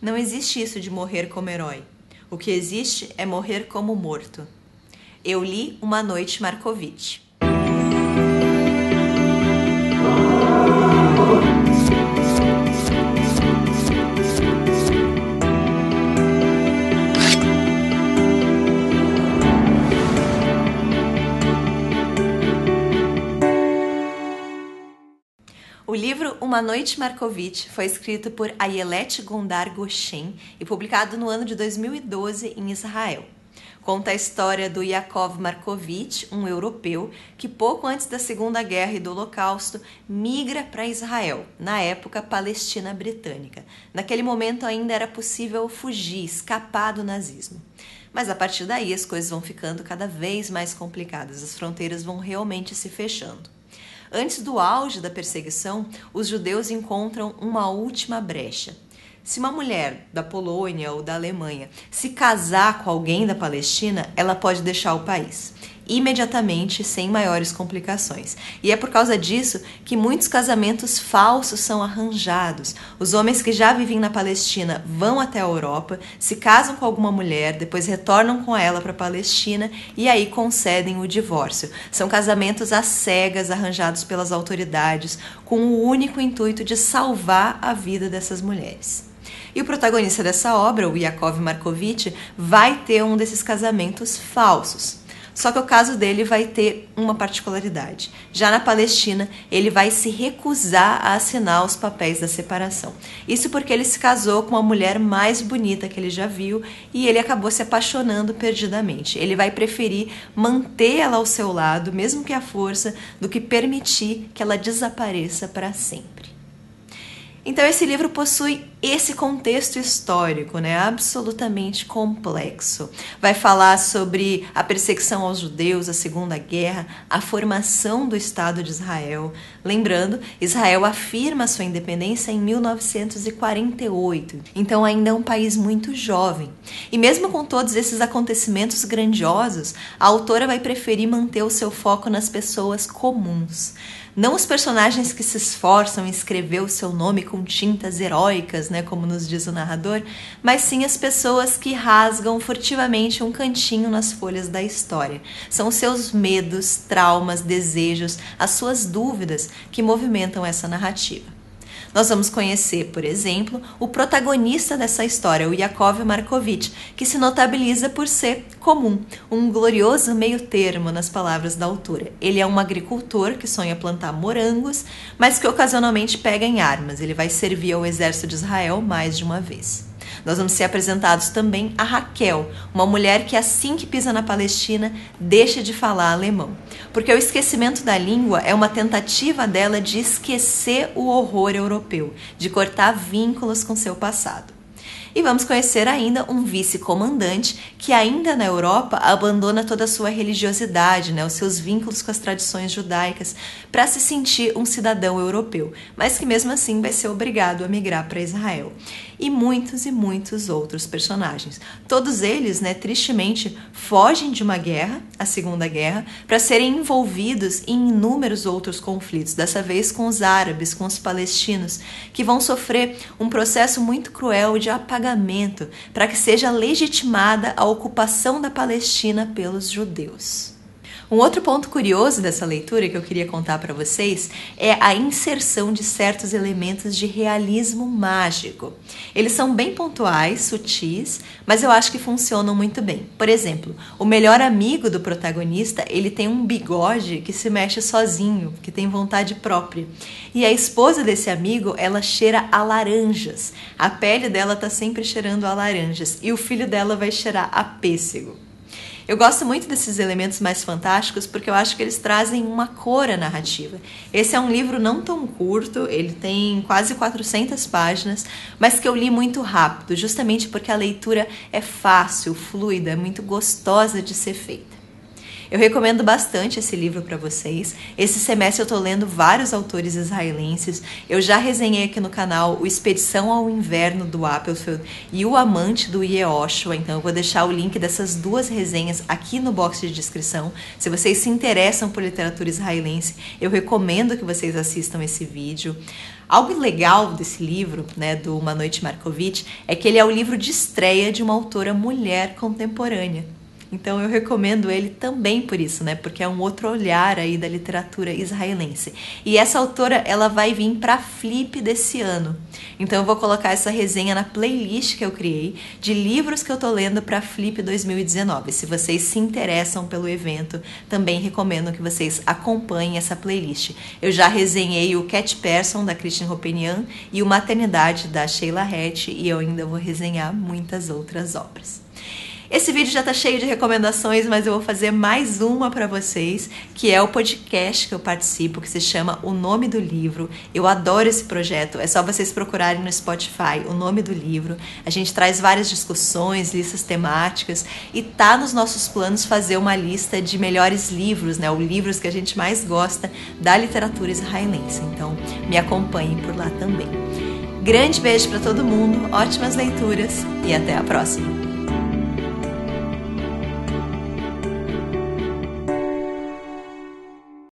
Não existe isso de morrer como herói. O que existe é morrer como morto. Eu li Uma Noite Markovitch. O livro Uma Noite Markovitch foi escrito por Ayelet Gondar Goshen e publicado no ano de 2012 em Israel. Conta a história do Yakov Markovitch, um europeu que pouco antes da Segunda Guerra e do Holocausto migra para Israel, na época Palestina Britânica. Naquele momento ainda era possível fugir, escapar do nazismo. Mas a partir daí as coisas vão ficando cada vez mais complicadas, as fronteiras vão realmente se fechando. Antes do auge da perseguição, os judeus encontram uma última brecha. Se uma mulher da Polônia ou da Alemanha se casar com alguém da Palestina, ela pode deixar o país imediatamente, sem maiores complicações. E é por causa disso que muitos casamentos falsos são arranjados. Os homens que já vivem na Palestina vão até a Europa, se casam com alguma mulher, depois retornam com ela para a Palestina e aí concedem o divórcio. São casamentos às cegas arranjados pelas autoridades com o único intuito de salvar a vida dessas mulheres. E o protagonista dessa obra, o Yakov Markovitch, vai ter um desses casamentos falsos. Só que o caso dele vai ter uma particularidade. Já na Palestina, ele vai se recusar a assinar os papéis da separação. Isso porque ele se casou com a mulher mais bonita que ele já viu e ele acabou se apaixonando perdidamente. Ele vai preferir manter ela ao seu lado, mesmo que à força, do que permitir que ela desapareça para sempre. Então esse livro possui esse contexto histórico, né, absolutamente complexo. Vai falar sobre a perseguição aos judeus, a Segunda Guerra, a formação do Estado de Israel. Lembrando, Israel afirma sua independência em 1948, então ainda é um país muito jovem. E mesmo com todos esses acontecimentos grandiosos, a autora vai preferir manter o seu foco nas pessoas comuns. Não os personagens que se esforçam em escrever o seu nome com tintas heróicas, né, como nos diz o narrador, mas sim as pessoas que rasgam furtivamente um cantinho nas folhas da história. São seus medos, traumas, desejos, as suas dúvidas que movimentam essa narrativa. Nós vamos conhecer, por exemplo, o protagonista dessa história, o Yakov Markovitch, que se notabiliza por ser comum, um glorioso meio-termo nas palavras da autora. Ele é um agricultor que sonha plantar morangos, mas que ocasionalmente pega em armas. Ele vai servir ao exército de Israel mais de uma vez. Nós vamos ser apresentados também a Raquel, uma mulher que assim que pisa na Palestina deixa de falar alemão, porque o esquecimento da língua é uma tentativa dela de esquecer o horror europeu, de cortar vínculos com seu passado. E vamos conhecer ainda um vice-comandante que, ainda na Europa, abandona toda a sua religiosidade, né, os seus vínculos com as tradições judaicas, para se sentir um cidadão europeu, mas que mesmo assim vai ser obrigado a migrar para Israel e muitos e muitos outros personagens. Todos eles, né, tristemente, fogem de uma guerra, a Segunda Guerra, para serem envolvidos em inúmeros outros conflitos, dessa vez com os árabes, com os palestinos, que vão sofrer um processo muito cruel de apagamento para que seja legitimada a ocupação da Palestina pelos judeus. Um outro ponto curioso dessa leitura que eu queria contar para vocês é a inserção de certos elementos de realismo mágico. Eles são bem pontuais, sutis, mas eu acho que funcionam muito bem. Por exemplo, o melhor amigo do protagonista, ele tem um bigode que se mexe sozinho, que tem vontade própria. E a esposa desse amigo, ela cheira a laranjas. A pele dela tá sempre cheirando a laranjas e o filho dela vai cheirar a pêssego. Eu gosto muito desses elementos mais fantásticos porque eu acho que eles trazem uma cor à narrativa. Esse é um livro não tão curto, ele tem quase 400 páginas, mas que eu li muito rápido, justamente porque a leitura é fácil, fluida, muito gostosa de ser feita. Eu recomendo bastante esse livro para vocês. Esse semestre eu tô lendo vários autores israelenses. Eu já resenhei aqui no canal o Expedição ao Inverno do Applefield e o Amante do Yehoshua, então eu vou deixar o link dessas duas resenhas aqui no box de descrição. Se vocês se interessam por literatura israelense, eu recomendo que vocês assistam esse vídeo. Algo legal desse livro, né, do Uma Noite Markovitch, é que ele é o livro de estreia de uma autora mulher contemporânea. Então eu recomendo ele também por isso, né? Porque é um outro olhar aí da literatura israelense. E essa autora, ela vai vir para Flip desse ano. Então eu vou colocar essa resenha na playlist que eu criei de livros que eu tô lendo para Flip 2019. Se vocês se interessam pelo evento, também recomendo que vocês acompanhem essa playlist. Eu já resenhei o Cat Person da Christian Hopenian e o Maternidade da Sheila Hatch e eu ainda vou resenhar muitas outras obras. Esse vídeo já tá cheio de recomendações, mas eu vou fazer mais uma para vocês, que é o podcast que eu participo, que se chama O Nome do Livro. Eu adoro esse projeto, é só vocês procurarem no Spotify o nome do livro. A gente traz várias discussões, listas temáticas e tá nos nossos planos fazer uma lista de melhores livros, né, os livros que a gente mais gosta da literatura israelense. Então, me acompanhem por lá também. Grande beijo para todo mundo, ótimas leituras e até a próxima.